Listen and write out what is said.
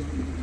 देखिए